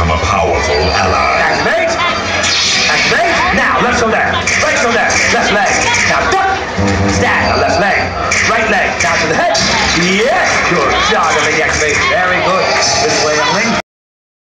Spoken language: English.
become a powerful ally. Activate. Activate. Now, left shoulder. Right shoulder. Left leg. Now, duck. Stand. Now, left leg. Right leg. Now to the head. Yes. Good job, everybody. Activate. Very